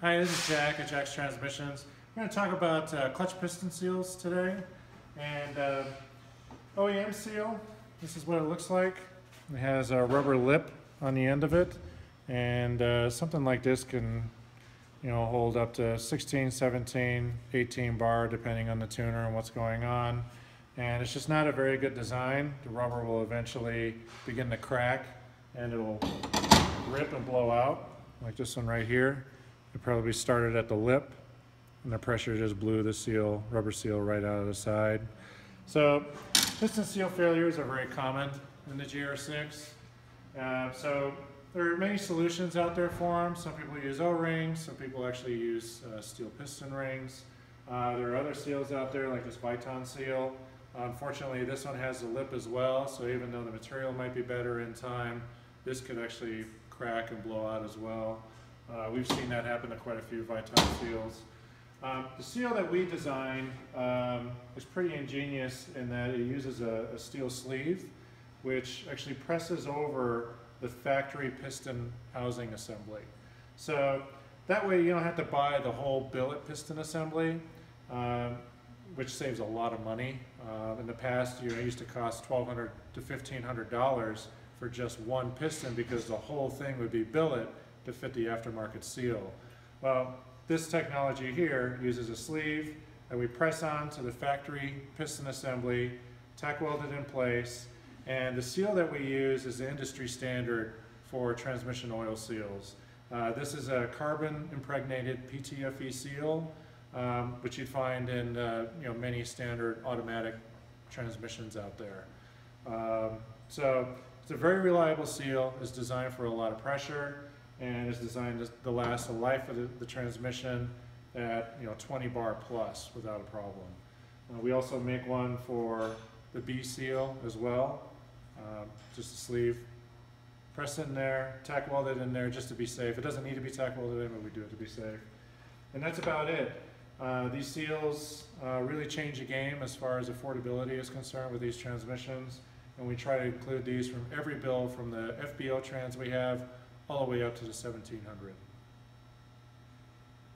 Hi, this is Jack at Jack's Transmissions. We're going to talk about uh, clutch piston seals today. And uh, OEM seal, this is what it looks like. It has a rubber lip on the end of it. And uh, something like this can you know, hold up to 16, 17, 18 bar depending on the tuner and what's going on. And it's just not a very good design. The rubber will eventually begin to crack and it'll rip and blow out like this one right here. It probably started at the lip and the pressure just blew the seal, rubber seal right out of the side. So piston seal failures are very common in the GR6. Uh, so there are many solutions out there for them. Some people use O-rings, some people actually use uh, steel piston rings. Uh, there are other seals out there like this Viton seal. Unfortunately, this one has a lip as well, so even though the material might be better in time, this could actually crack and blow out as well. Uh, we've seen that happen to quite a few Viton seals. Um, the seal that we designed um, is pretty ingenious in that it uses a, a, steel sleeve which actually presses over the factory piston housing assembly. So that way you don't have to buy the whole billet piston assembly, um, which saves a lot of money. Uh, in the past, you know, it used to cost 1,200 to $1,500 for just one piston because the whole thing would be billet to fit the aftermarket seal. Well, this technology here uses a sleeve that we press on to the factory piston assembly, tack welded in place, and the seal that we use is the industry standard for transmission oil seals. Uh, this is a carbon impregnated PTFE seal, um, which you'd find in uh, you know, many standard automatic transmissions out there. Um, so it's a very reliable seal, it's designed for a lot of pressure, and is designed to last the life of the, the transmission at you know 20 bar plus without a problem. Uh, we also make one for the B seal as well, um, just a sleeve. Press in there, tack welded in there just to be safe. It doesn't need to be tack welded in, but we do it to be safe. And that's about it. Uh, these seals uh, really change the game as far as affordability is concerned with these transmissions. And we try to include these from every bill from the FBO trans we have all the way up to the 1700.